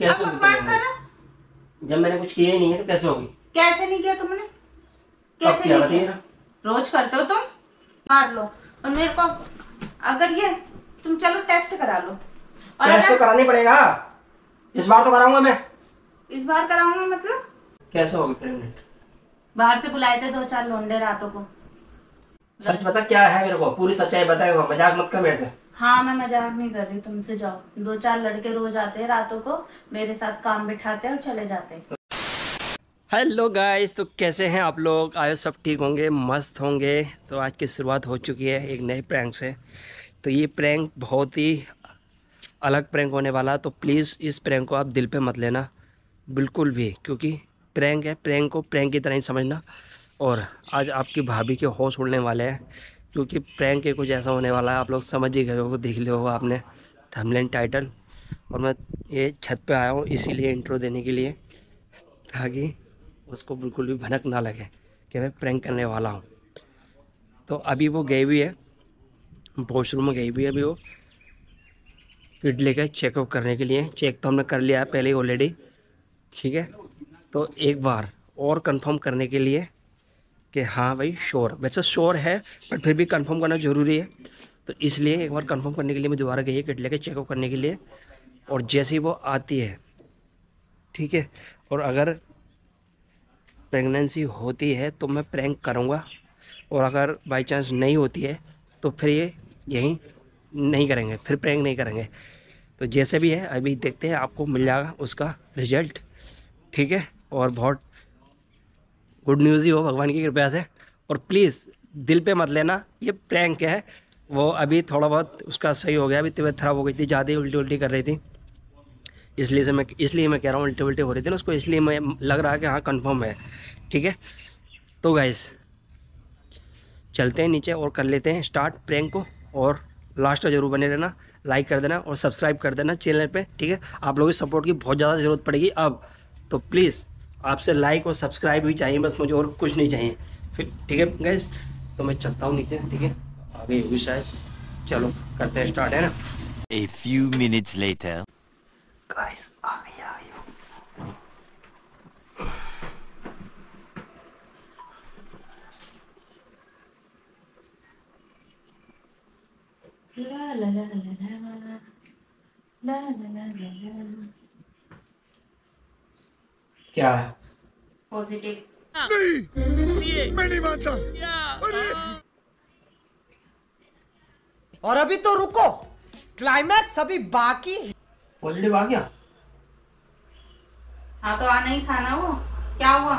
कैसे अब बकवास कर? रहा जब मैंने कुछ किया ही नहीं है तो कैसे होगी? कैसे नहीं किया तुमने? कैसे नहीं किया? रोज करते हो तुम? मार लो। और मेरे को अगर ये तुम चलो टेस्ट करा लो। और टेस्ट तो कराना पड़ेगा। इस बार तो कराऊँगा मैं। इस बार कराऊँगा मतलब? कैसे होगी प्रेग्नेंट बाहर से बुलाए थे दो चार लोंडे रातों को। सच बता क्या है मेरे को? पूरी सच्चाई बताएगा मज़ाक मत कर मेरे से। हाँ मैं मज़ाक नहीं कर रही तुमसे जाओ। दो चार लड़के रोज आते हैं रातों को मेरे साथ काम बिठाते हैं और चले जाते हैं। हेलो गाइस तो कैसे हैं आप लोग? आयो सब ठीक होंगे मस्त होंगे। तो आज की शुरुआत हो चुकी है एक नए प्रैंक से। तो ये प्रैंक बहुत ही अलग प्रैंक होने वाला तो प्लीज़ इस प्रैंक को आप दिल पे मत लेना। बिल्कुल भी क्योंकि प्रैंक है प्रैंक को प्रैंक की तरह ही समझना। और आज आपकी भाभी के होश उड़ने वाले हैं, क्योंकि प्रैंक के कुछ ऐसा होने वाला है। आप लोग समझ ही गए हो देख लियो हो आपने। थमलैंड टाइटल और मैं ये छत पे आया हूँ, इसीलिए इंट्रो देने के लिए, ताकि उसको बिल्कुल भी भनक ना लगे कि मैं प्रैंक करने वाला हूँ। तो अभी वो गई हुई है वॉशरूम में गई हुई है अभी वो, किट लेकर चेकअप करने के लिए। चेक तो हमने कर लिया है, पहले ही ऑलरेडी ठीक है? तो एक बार और कंफर्म करने के लिए कि हाँ भाई श्योर वैसे श्योर है बट फिर भी कंफर्म करना ज़रूरी है। तो इसलिए एक बार कंफर्म करने के लिए मैं दोबारा गई किट लेकर चेकअप करने के लिए। और जैसे ही वो आती है, ठीक है? और अगर प्रेगनेंसी होती है तो मैं प्रैंक करूँगा। और अगर बाई चांस नहीं होती है तो फिर ये यहीं नहीं करेंगे, फिर प्रैंक नहीं करेंगे। तो जैसे भी है, अभी देखते हैं आपको मिल जाएगा उसका रिज़ल्ट ठीक है? और बहुत गुड न्यूज़ ही हो भगवान की कृपया से। और प्लीज़ दिल पे मत लेना, ये प्रैंक है। वो अभी थोड़ा बहुत उसका सही हो गया, अभी तबीयत खराब हो गई थी, ज़्यादा ही उल्टी उल्टी कर रही थी। इसलिए से मैं इसलिए मैं कह रहा हूँ उल्टी उल्टी हो रही थी ना उसको, इसलिए मैं लग रहा है कि हाँ कन्फर्म है। ठीक है? तो गाइस चलते हैं नीचे और कर लेते हैं स्टार्ट प्रैंक को। और लास्ट का ज़रूर बने रहना लाइक कर देना और सब्सक्राइब कर देना चैनल पे। ठीक है? आप लोगों की सपोर्ट की बहुत ज़्यादा ज़रूरत पड़ेगी अब। तो प्लीज़ आपसे लाइक और सब्सक्राइब भी चाहिए बस मुझे और कुछ नहीं चाहिए फिर ठीक है गैस तो मैं चलता हूँ नीचे ठीक है आगे होगी शायद चलो करते हैं स्टार्ट है ना A few minutes later. Guys आ गई ला ला ला ला ला ला ला ला ला ला ला क्या है? पॉजिटिव और अभी तो रुको। क्लाइमैक्स अभी बाकी है। पॉजिटिव आ गया? हाँ तो आना ही था ना वो। क्या हुआ?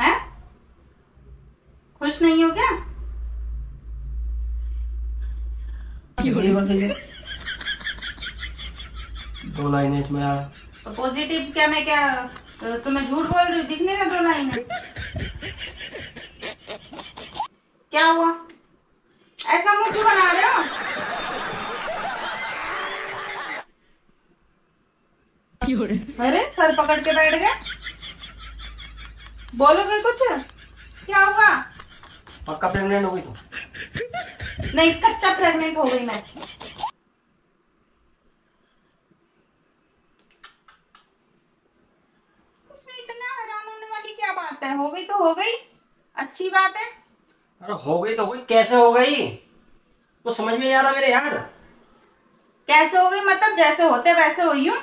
है? खुश नहीं हो क्या? दो लाइनें इसमें आ तो पॉजिटिव क्या मैं क्या तुम्हें झूठ बोल रही हूँ? दिखने ना दो लाइन क्या हुआ? ऐसा मुँह क्यों बना रहे हो? अरे सर पकड़ के बैठ गए। बोलोगे कुछ? क्या हुआ? पक्का प्रेग्नेंट हो गई तो नहीं कच्चा प्रेग्नेंट हो गई मैं इसमें इतना हैरान होने वाली क्या बात है हो गई तो हो गई अच्छी बात है। अरे हो गई तो हो गई। कैसे हो गई? वो समझ में नहीं आ रहा मेरे यार। कैसे हो गई? मतलब जैसे होते वैसे हुई हूँ।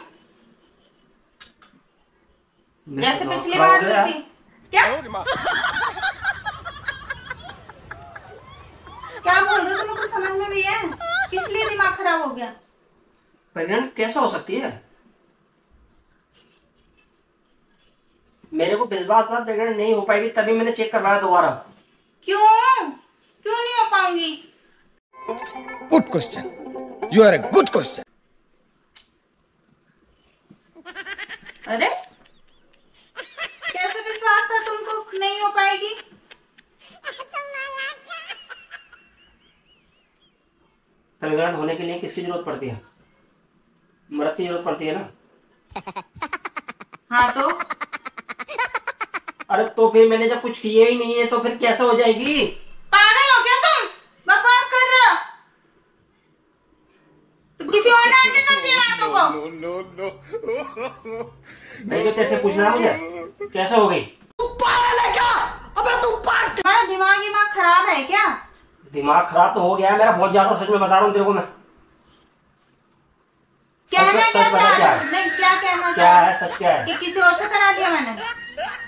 जैसे दिमाग पिछली खराब बार हो गया। हुई थी। क्या? क्या बोल रहे हो? तुम्हें कुछ समझ में भी है? किस लिए दिमाग खराब हो गया? प्रेग्नेंट कैसे हो सकती है? मेरे को विश्वास था प्रेग्नेंट नहीं हो पाएगी तभी मैंने चेक करवाया दोबारा। क्यों? क्यों नहीं हो पाऊँगी? Good question you are a good question अरे? कैसे विश्वास था तुमको नहीं हो पाएगी? प्रेग्नेंट होने के लिए किसकी ज़रूरत पड़ती है? मर्द की ज़रूरत पड़ती है ना? हाँ तो? अरे तो फिर मैंने जब कुछ किया ही नहीं है तो फिर कैसे हो जाएगी? पागल हो क्या तुम? बकवास कर रहे हो? तो किसी और ने आके कर दिया रातों को? नो नो नहीं तो तेरे से पूछना है मुझे कैसे हो गई? तू पागल है क्या? अबे तू पागल तुम्हारा दिमाग दिमाग खराब है क्या? दिमाग खराब तो हो गया है मेरा बहुत ज़्यादा सच में बता रहा हूँ तेरे को मैं। कहना क्या चाह क्या है? नहीं क्या कहना क्या है? सच क्या है? कि किसी और से करा लिया मैंने?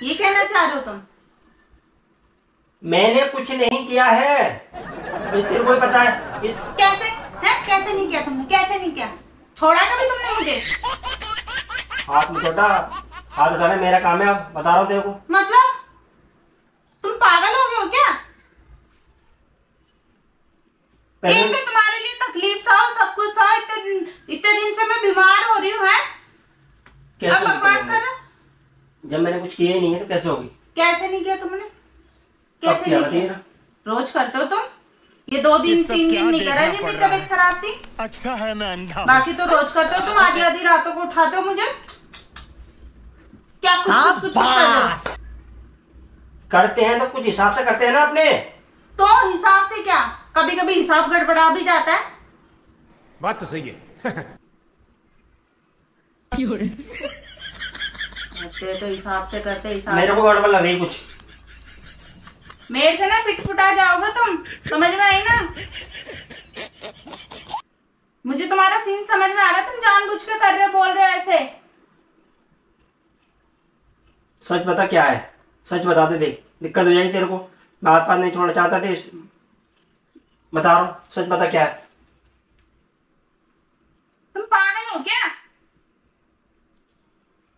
ये कहना चाह रहे हो तुम? मैंने कुछ नहीं किया है। तेरे को पता है। इस कैसे? है? कैसे नहीं किया तुमने? कैसे नहीं किया? छोड़ा कभी तुमने मुझे? हाथ में छोटा। हाथ उठाना मेरा काम है अब। बता रहा हूँ तेरे को। मतलब? तुम पागल हो गए हो क्या? एक तो तुम्हारे लिए तकलीफ़ था और सब कुछ था इतने इतने दिन से मैं बीमार हो रही हूँ है? अब बकवास कर रहा जब मैंने कुछ किया ही नहीं है तो कैसे होगी? कैसे नहीं किया तुमने? कैसे नहीं किया? रोज करते हो तुम? ये दो दिन तीन दिन नहीं करा ये मेरी तबीयत खराब थी? अच्छा है मैं अंधा बाकी तो रोज करते हो तुम आधी आधी रातों को उठाते हो मुझे? क्या कुछ कुछ कुछ कुछ कर करते हैं तो कुछ हिसाब से करते हैं ना अपने। तो हिसाब से क्या? कभी कभी हिसाब गड़बड़ा भी जाता है। बात तो सही है। करते तो हिसाब से करते हिसाब मेरे को गड़बड़ लग रही कुछ। मेरे से ना पिटपुटा जाओगे तुम समझ में आई ना? मुझे तुम्हारा सीन समझ में आ रहा है तुम जानबूझ के कर रहे बोल रहे हो ऐसे। सच बता क्या है? सच बता दे देख दिक्कत हो जाएगी तेरे को। मैं हाथ पाथ नहीं छोड़ना चाहता थे बता रहा हूँ सच बता क्या है? तुम पागल हो क्या?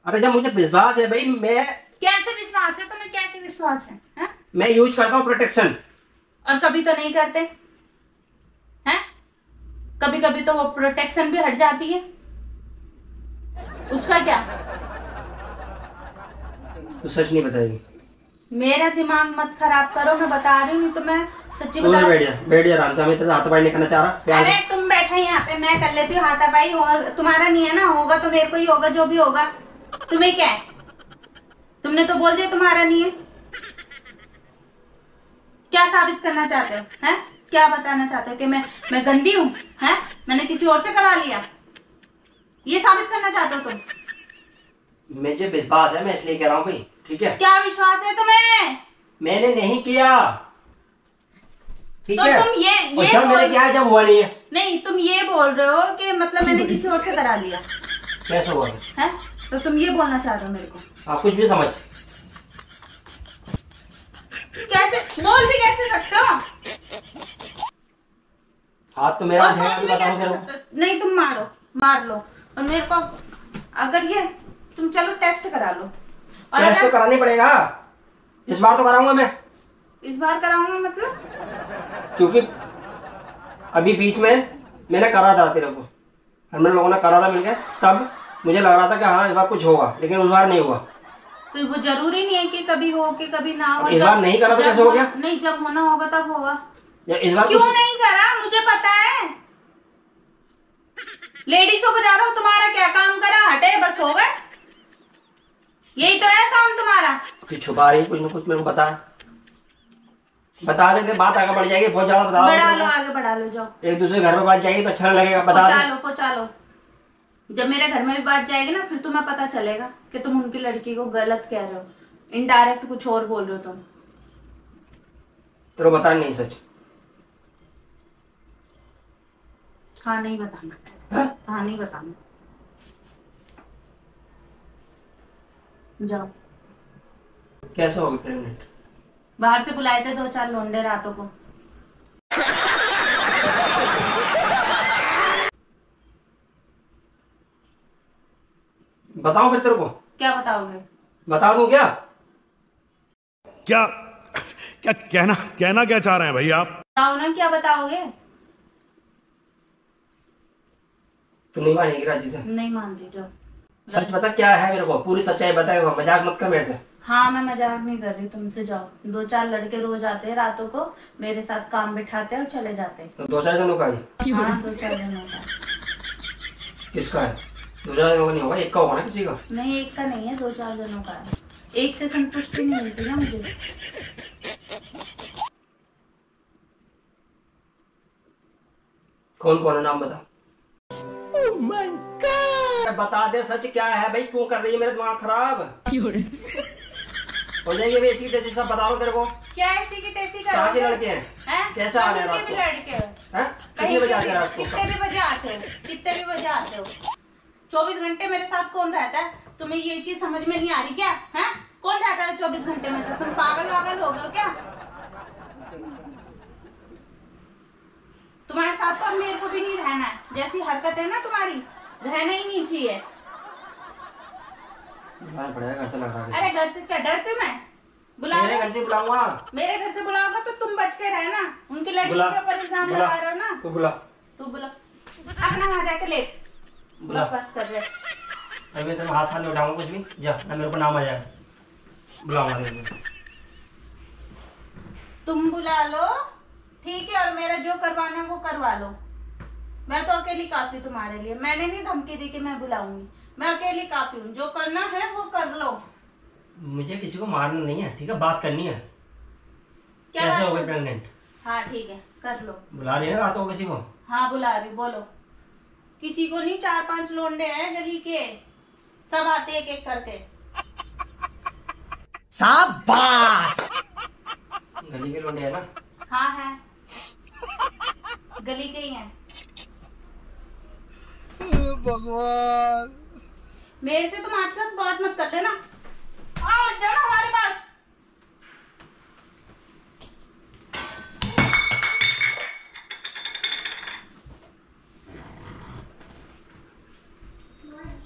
अगर जब मुझे विश्वास है भाई मैं कैसे विश्वास है? तुम्हें कैसे विश्वास है, है? मैं यूज़ करता हूँ प्रोटेक्शन और कभी तो नहीं करते? हैं? कभी कभी तो वो प्रोटेक्शन भी हट जाती है। उसका क्या? तो सच नहीं बताएगी। मेरा दिमाग मत खराब करो मैं बता रही हूँ तो मैं सच्ची बता बैठ जा बैठ जा आराम से हमें तेरा हाथ पाई नहीं करना चाह रहा अरे। तुम बैठे यहाँ पे मैं कर लेती हूँ हाथापाई तुम्हारा नहीं है ना होगा तो मेरे को ही होगा जो भी होगा। तुम्हें क्या है? तुमने तो बोल दिया तुम्हारा नहीं है। क्या साबित करना चाहते हो हैं? क्या बताना चाहते हो कि मैं मैं गंदी हूँ हैं? मैंने किसी और से करा लिया। ये साबित करना चाहते हो तुम। मुझे विश्वास है मैं इसलिए कह रहा हूँ भाई ठीक है? क्या विश्वास है तुम्हें? मैंने नहीं किया। ठीक तो है? तुम ये ये जब मैंने बोल जब हुआ नहीं है। नहीं तुम ये बोल रहे हो कि मतलब मैंने किसी और से करा लिया। कैसे हुआ? है? तो तुम ये बोलना चाह रहे हो मेरे को। आप कुछ भी समझ। कैसे? बोल भी कैसे सकते हो? हाथ तो मेरा नहीं तुम मारो मार लो। और मेरे को अगर ये तुम चलो टेस्ट करा लो। और टेस्ट तो कराना पड़ेगा। इस बार तो कराऊँगा मैं। इस बार कराऊँगा मतलब? क्योंकि अभी बीच में मैंने करा था तेरे को। हमने लोगों ने करा था मिलकर तब मुझे लग रहा था कि हाँ इस बार कुछ होगा लेकिन उस बार नहीं हुआ। तो वो ज़रूरी नहीं है कि कभी हो कि कभी ना हो। इस बार नहीं करा तो कैसे हो गया? नहीं जब होना होगा तब होगा। इस बार क्यों नहीं करा? मुझे पता है। लेडीजों को जा रहा हूँ तुम्हारा क्या काम करा? हटे बस हो गए। यही तो है काम तुम्हारा। तू छुपा रही कुछ ना कुछ मेरे को बता। बता दे कि बात आगे बढ़ जाएगी बहुत ज़्यादा बता बढ़ा लो आगे बढ़ा लो जाओ। एक दूसरे घर में बात जाएगी तो अच्छा लगेगा बता पहुँचा लो पहुँचा लो। जब मेरे घर में भी बात जाएगी ना फिर तुम्हें पता चलेगा कि तुम उनकी लड़की को गलत कह रहे हो। इनडायरेक्ट कुछ और बोल रहे हो तुम। तेरे बता नहीं सच। हाँ नहीं बताना। हाँ? हाँ नहीं बताना। जाओ। कैसे होगी प्रेग्नेंट? बाहर से बुलाए थे दो चार लोंडे रातों को। बताऊँ फिर तेरे को। क्या बताओगे? बता दूँ क्या? क्या? क्या कहना कहना क्या चाह रहे हैं भाई आप? बताओ ना क्या बताओगे? तू नहीं मानेगी राज़ी से? नहीं मान रही जाओ सच बता क्या है मेरे को? पूरी सच्चाई बताएगा मज़ाक मत कर मेरे से। हाँ मैं मज़ाक नहीं कर रही तुमसे जाओ। दो चार लड़के रोज आते हैं रातों को मेरे साथ काम बिठाते हैं और चले जाते हैं। तो दो चार जनों का ही। हाँ दो चार जनों का। किसका है? दो चार जनों का नहीं होगा एक का होगा ना किसी का। नहीं एक का नहीं है दो चार जनों का एक से संतुष्टि नहीं मिलती ना मुझे। कौन कौन है नाम बता। Oh बता दे सच क्या है भाई क्यों कर रही है मेरा दिमाग खराब? हो जाएगी भाई इसी तैसी सब बता दो तेरे को। क्या ऐसी की तैसी करो कहाँ के लड़के हैं। हैं? कैसे आ रहे हैं रात को? लड़के हैं? कितने बजे आते हैं भी- रात को? कितने बजे आते हो कितने बजे आते हो। चौबीस घंटे मेरे साथ कौन रहता है? तुम्हें ये चीज़ समझ में नहीं आ रही क्या? है? कौन रहता है चौबीस घंटे में? तुम पागल वागल हो गए हो क्या? तुम्हारे साथ तो अब मेरे को भी नहीं रहना है। जैसी हरकत है ना तुम्हारी रहना ही नहीं चाहिए। अरे घर से क्या? डरती मैं? बुला मेरे घर से बुलाऊँगा। मेरे घर से बुलाओगे तो तुम बच के रहना। उनकी लड़की के ऊपर इल्ज़ाम लगा रहे हो ना। तू बुला। तू बुला। अपना वहाँ जाके लेट। बुला बकवास कर रहे। अभी हाथ हाथ उठाऊँगा कुछ भी। जा ना मेरे को नाम आ जाएगा। बुलाऊँगा तेरे तुम बुला लो ठीक है और मेरा जो करवाना है वो करवा लो। मैं तो अकेली काफ़ी तुम्हारे लिए। मैंने नहीं धमकी दी कि मैं बुलाऊँगी। मैं अकेली काफ़ी हूँ। जो करना है वो कर लो। मुझे किसी को मारना नहीं है ठीक है? बात करनी है। क्या कैसे हो गई प्रेग्नेंट हाँ ठीक है कर लो। बुला रही है रात को किसी को? हाँ बुला रही बोलो। किसी को नहीं चार पाँच लोंडे हैं गली के। सब आते एक एक करके। शाबाश! गली के लोंडे है ना? हाँ है। गली के ही हैं। भगवान। मेरे से तुम आजकल बात मत कर लेना। आओ जाना हमारे पास।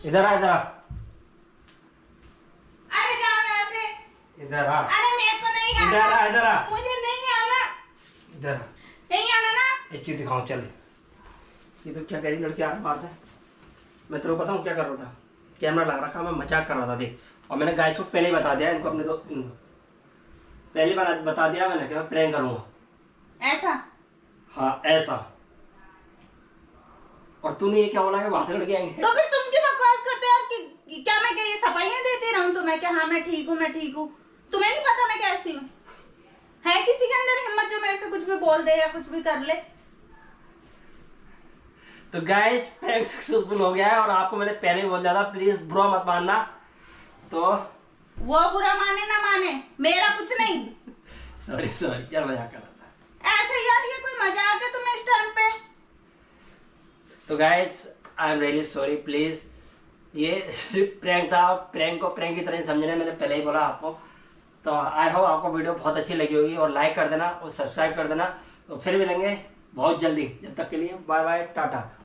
इधर आ इधर आ। अरे जाओ यहाँ से। इधर आ। अरे मेरे को नहीं इधर आ इधर आ। मुझे नहीं आना। इधर आ। नहीं आना ना। एक चीज़ दिखाऊँ चल। ये तो क्या कह रही लड़की आ रही बाहर से मैं तेरे को बताऊँ क्या कर रहा था? कैमरा लग रखा मैं मज़ाक कर रहा था देख। और मैंने गाइस को पहले ही बता दिया इनको अपने तो पहली बार बता दिया मैंने कि मैं प्रैंक करूँगा। ऐसा? हाँ ऐसा। और तूने ये क्या बोला कि वहाँ से लड़के आएँगे? तो फिर तुम क्यों बकवास करते हो कि, कि क्या मैं क्या ये सफाइयाँ देती रहूँ? तुम्हें कि हाँ मैं ठीक हूँ मैं ठीक हूँ। तुम्हें नहीं पता मैं कैसी हूँ? है किसी के अंदर हिम्मत जो मेरे से कुछ भी बोल दे या कुछ भी कर ले? तो गाइस प्रैंक सक्सेसफुल हो गया है और आपको मैंने पहले ही बोल दिया था प्लीज़ बुरा मत मानना। तो वो बुरा माने ना माने मेरा कुछ नहीं। सॉरी सॉरी क्या मज़ाक कर रहा था? ऐसे यार ये कोई मज़ाक है तुम्हें इस टाइम पे? तो guys I am really sorry please ये सिर्फ़ प्रैंक था, प्रैंक को प्रैंक की तरह ही समझना, मैंने पहले ही बोला आपको। तो आई होप आपको वीडियो बहुत अच्छी लगी होगी और लाइक कर देना और सब्सक्राइब कर देना। तो फिर मिलेंगे बहुत जल्दी। जब तक के लिए बाय बाय टाटा।